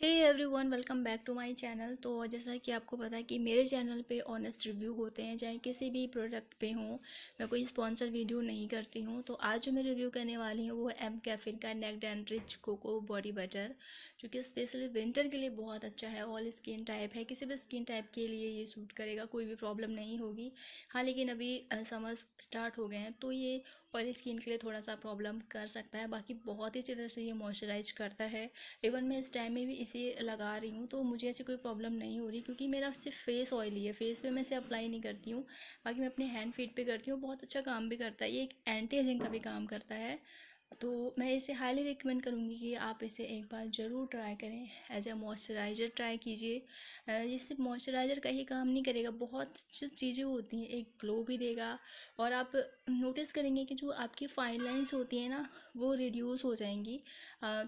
Hey everyone welcome back to my channel तो जैसा कि आपको पता है कि मेरे चैनल पे ऑनेस्ट रिव्यू होते हैं, चाहे किसी भी प्रोडक्ट पे हो, मैं कोई स्पॉन्सर वीडियो नहीं करती हूँ तो आज जो मैं रिव्यू करने वाली हूँ, वो है एम कैफिन का नेक रिच कोको बॉडी बटर जो कि स्पेशली विंटर के लिए बहुत अच्छा है। ऑल स्किन टाइप है, किसी भी स्किन टाइप के लिए ये सूट करेगा, कोई भी प्रॉब्लम नहीं होगी। हाँ लेकिन अभी समर स्टार्ट हो गए हैं तो ये ऑयल स्किन के लिए थोड़ा सा प्रॉब्लम कर सकता है। बाकी बहुत ही अच्छी तरह से ये मॉइस्चराइज करता है। इवन मैं इस टाइम में भी इसे लगा रही हूँ तो मुझे ऐसी कोई प्रॉब्लम नहीं हो रही क्योंकि मेरा सिर्फ़ फेस ऑयली है। फेस पे मैं इसे अप्लाई नहीं करती हूँ। बाकी मैं अपने हैंड फीट पे करती हूँ। बहुत अच्छा काम भी करता है। ये एक एंटी एजिंग का भी काम करता है। तो मैं इसे हाईली रिकमेंड करूँगी कि आप इसे एक बार ज़रूर ट्राई करें एज ए मॉइस्चराइज़र ट्राई कीजिए। सिर्फ़ मॉइस्चराइज़र का ही काम नहीं करेगा, बहुत चीज़ें होती हैं, एक ग्लो भी देगा और आप नोटिस करेंगे कि जो आपकी फाइन लाइन्स होती हैं ना, वो रिड्यूस हो जाएँगी।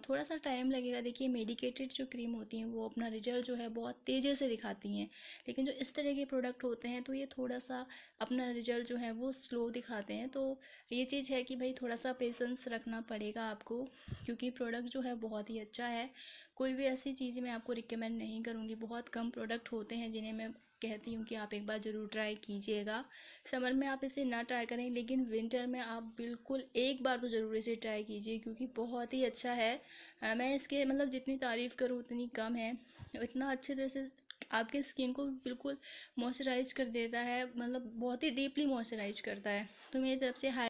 थोड़ा सा टाइम लगेगा, देखिए मेडिकेटेड जो क्रीम होती हैं, वो अपना रिज़ल्ट जो है बहुत तेज़ी से दिखाती हैं। लेकिन जो इस तरह के प्रोडक्ट होते हैं तो ये थोड़ा सा अपना रिज़ल्ट जो है, वो स्लो दिखाते हैं। तो ये चीज़ है कि भाई थोड़ा सा पेशेंस रखना रखना पड़ेगा आपको, क्योंकि प्रोडक्ट जो है बहुत ही अच्छा है। कोई भी ऐसी चीज़ मैं आपको रिकमेंड नहीं करूँगी। बहुत कम प्रोडक्ट होते हैं जिन्हें मैं कहती हूँ कि आप एक बार ज़रूर ट्राई कीजिएगा। समर में आप इसे ना ट्राई करें, लेकिन विंटर में आप बिल्कुल एक बार तो ज़रूर इसे ट्राई कीजिए, क्योंकि बहुत ही अच्छा है। मैं इसके मतलब जितनी तारीफ़ करूँ, उतनी कम है। इतना अच्छे तरह से आपके स्किन को बिल्कुल मॉइस्चराइज कर देता है मतलब बहुत ही डीपली मॉइस्चराइज करता है। तो मेरी तरफ़ से हाई